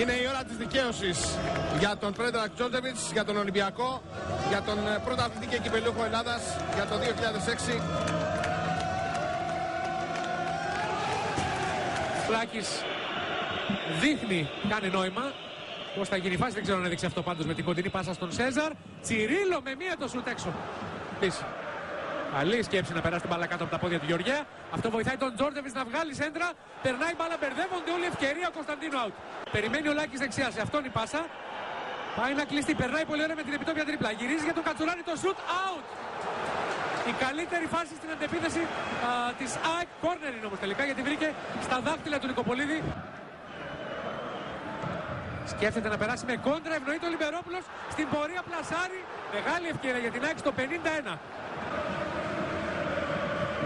Είναι η ώρα της δικαίωσης για τον Πρέντρακ Τζόρτζεβιτς, για τον Ολυμπιακό, για τον ε, πρωταθλητή και κυπελούχο Ελλάδας για το 2006. Φλάκης δείχνει, κάνει νόημα. Πώς θα γίνει η φάση, δεν ξέρω αν έδειξε αυτό πάντως με την κοντινή πάσα στον Σέζαρ. Τσιρίλο με μία το σουτ έξω. Πίσω. Καλή σκέψη να περάσει την μπάλα κάτω από τα πόδια του Γεωργέα. Αυτό βοηθάει τον Τζόρτζεβιτς να βγάλει σέντρα. Περνάει μπάλα, μπερδεύονται όλοι. Ευκαιρία ο Κωνσταντίνο out. Περιμένει ο Λάκης δεξιά. Σε αυτόν η πάσα. Πάει να κλειστεί. Περνάει πολύ ωραία με την επιτόπια τρίπλα. Γυρίζει για τον Κατσουράνη το σουτ out. Η καλύτερη φάση στην αντεπίθεση της ΑΕΚ. Κόρνερ είναι όμως τελικά γιατί βρήκε στα δάχτυλα του Νικοπολίδη. Σκέφτεται να περάσει με κόντρα. Ευνοεί το Λιμπερόπουλος στην πορεία πλασάρι. Μεγάλη ευκαιρία για την ΑΕΚ στο 51.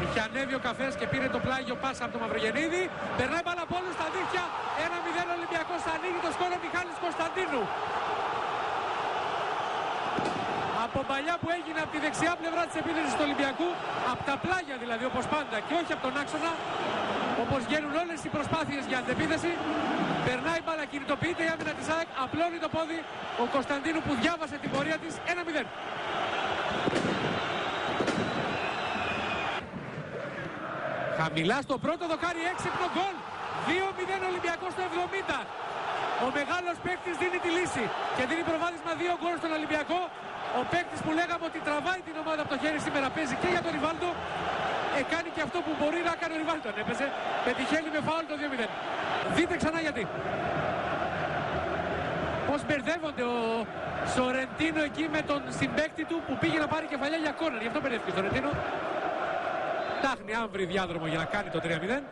Είχε ανέβει ο καφές και πήρε το πλάγιο πάσα από τον Μαυρογεννίδη. Περνάει μπάλα από όλους στα δίχτυα. 1-0 Ολυμπιακό ανοίγει το σκόρο Μιχάλης Κωνσταντίνου. Από παλιά που έγινε από τη δεξιά πλευρά της επίθεσης του Ολυμπιακού, από τα πλάγια δηλαδή όπως πάντα και όχι από τον άξονα, όπως γίνουν όλες οι προσπάθειες για αντεπίθεση, περνάει μπάλα, κινητοποιείται η άμυνα της ΑΕΚ, απλώνει το πόδι ο Κωνσταντίνου που διάβασε την πορεία της 1-0. Χαμηλά στο πρώτο δοκάρι έξυπνο γκολ. 2-0 Ολυμπιακός στο 70. Ο μεγάλος παίκτης δίνει τη λύση και δίνει προβάδισμα 2 γκολ στον Ολυμπιακό. Ο παίκτης που λέγαμε ότι τραβάει την ομάδα από το χέρι σήμερα παίζει και για τον Ριβάλτο. Εκάνει και αυτό που μπορεί να κάνει ο Ριβάλτο αν έπαιζε. Πετυχαίνει με φάουλ το 2-0. Δείτε ξανά γιατί. Πώς μπερδεύονται ο Σορεντίνο εκεί με τον συμπέκτη του που πήγε να πάρει κεφαλιά για κόρνερ. Γι' αυτό μπερδεύτηκε ο Σορεντίνο. Ψάχνει αν βρει διάδρομο για να κάνει το 3-0.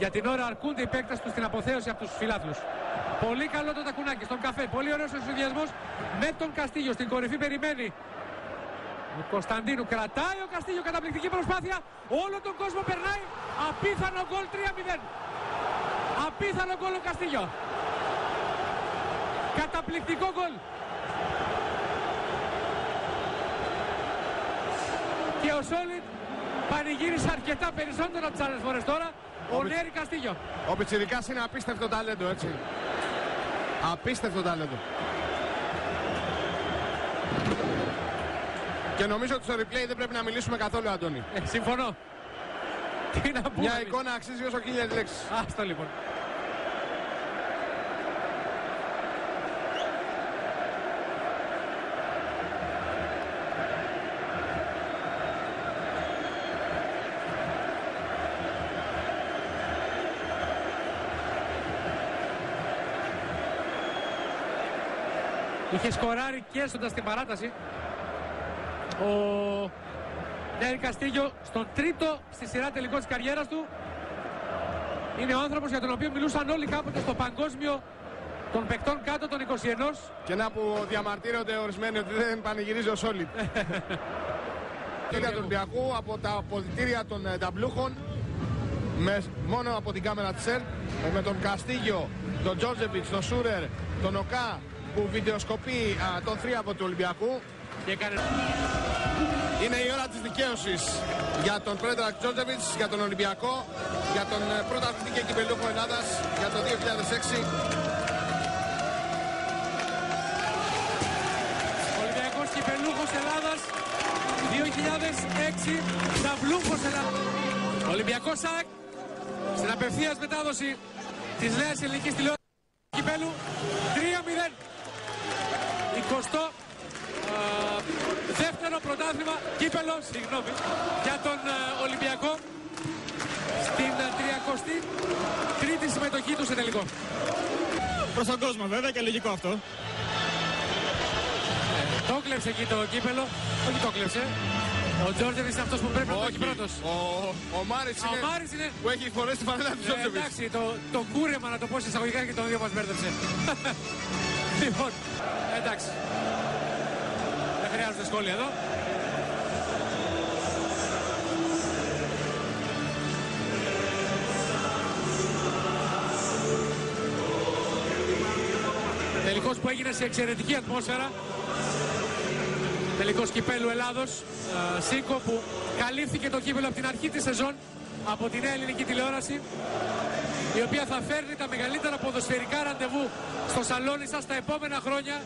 Για την ώρα αρκούνται οι παίκτες τους στην αποθέωση από τους φιλάθλους. Πολύ καλό το τακουνάκι στον καφέ. Πολύ ωραίος ο συνδυασμός με τον Καστίγιο. Στην κορυφή περιμένει. Ο Κωνσταντίνου κρατάει ο Καστίγιο. Καταπληκτική προσπάθεια. Όλο τον κόσμο περνάει. Απίθανο γκολ 3-0. Απίθανο γκολ ο Καστίγιο. Καταπληκτικό γκολ. Και ο Σόλιτ πανηγύρισε αρκετά περισσότερο από τις άλλες φορές τώρα. Ο Νέρη Καστίγιο. Ο Πιτσιρικάς είναι απίστευτο ταλέντο έτσι. Απίστευτο ταλέντο. Και νομίζω ότι στο replay δεν πρέπει να μιλήσουμε καθόλου, Αντώνη. Ε, συμφωνώ. Τι να πούμε. Μια εμείς. εικόνα αξίζει όσο χίλιες λέξεις. Άστο λοιπόν. Είχε σκοράρει και έστοντας την παράταση. Ο Νέρη Καστίγιο στον τρίτο στη σειρά τελικό της καριέρας του. Είναι ο άνθρωπος για τον οποίο μιλούσαν όλοι κάποτε στο παγκόσμιο των παικτών κάτω των 21 Και να που διαμαρτύρονται ορισμένοι ότι δεν πανηγυρίζει ο Σόλιτ. Κύρια του Ολυμπιακού από τα αποδητήρια των ε, ταμπλούχων με, μόνο από την κάμερα της ΕΡΤ ε, με τον Καστίγιο, τον Τζόρτζεβιτς, τον Σούρερ, τον Οκά που βιντεοσκοπεί α, τον θρίαβο του Ολυμπιακού. και έκανε Είναι η ώρα της δικαίωσης για τον Πρέντρακ Τζόρτζεβιτς, για τον Ολυμπιακό, για τον ε, πρωταθλητή και κυπελούχο Ελλάδας για το 2006. Ολυμπιακός κυπελούχος Ελλάδας 2006 ταυλούχος Ελλάδας Ολυμπιακός ΣΑΚ στην απευθείας μετάδοση της νέας ελληνικής τηλεόρασης κυπέλου 3-0 20 ε, δεύτερο πρωτάθλημα κύπελος συγγνώμη για τον ε, Ολυμπιακό στην ε, 33η συμμετοχή του σε τελικό Προς τον κόσμο βέβαια και λογικό αυτό. Το κλέψε εκεί το κύπελο. Όχι το κλέψε. Ο Τζόρτζεβιτ είναι αυτός που πρέπει να το έχει πρώτος. Ο, ο Μάρις Ο είναι Μάρις είναι. που έχει φορέσει τη φανέλα του Ε, Τζόρτζεβιτς. εντάξει, το, το κούρεμα να το πω σε εισαγωγικά και τον δύο μας μπέρδεψε. λοιπόν, εντάξει. Δεν χρειάζονται σχόλια εδώ. Τελικός που έγινε σε εξαιρετική ατμόσφαιρα. Τελικός κυπέλου Ελλάδος. ε, Σίκο που καλύφθηκε το κύπελο από την αρχή της σεζόν από τη νέα ελληνική τηλεόραση. Η οποία θα φέρνει τα μεγαλύτερα ποδοσφαιρικά ραντεβού στο σαλόνι σας τα επόμενα χρόνια